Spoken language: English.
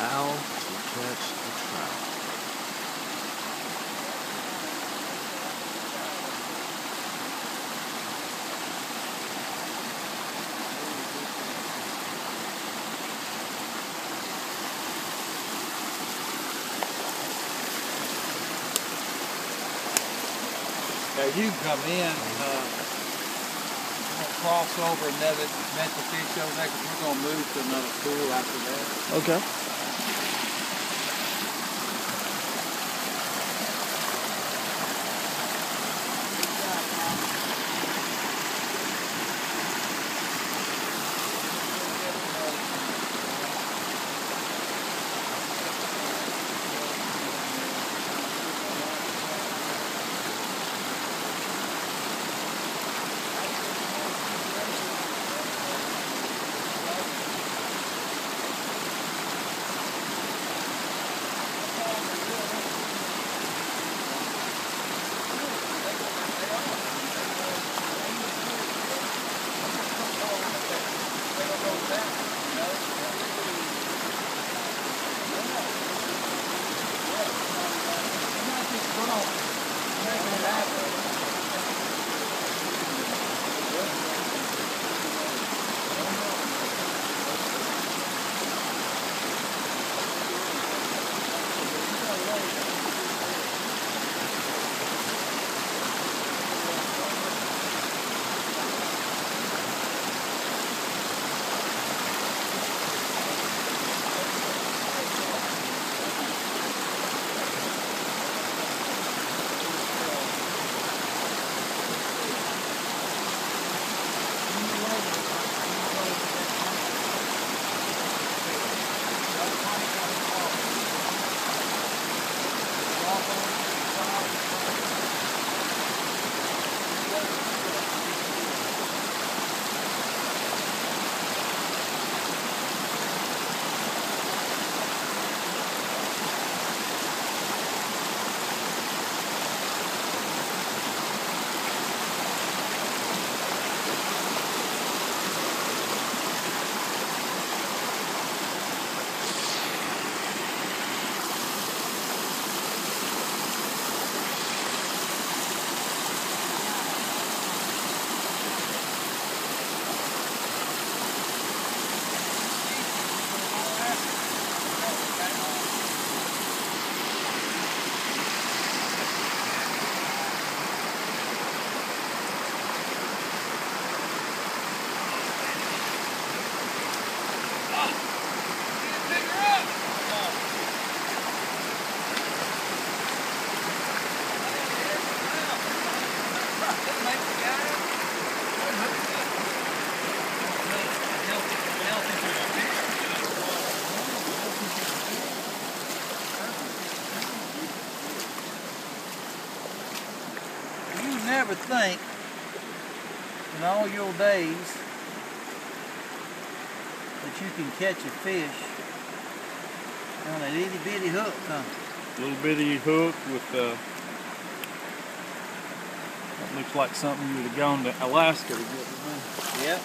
How to catch a trout. Yeah, you can come in. Uh, cross over and let the fish over there 'cause we're gonna move to another pool after that. Okay. You never think in all your days that you can catch a fish on an itty bitty hook, huh? Little bitty hook with uh, that looks like something you would have gone to Alaska to get. Yep.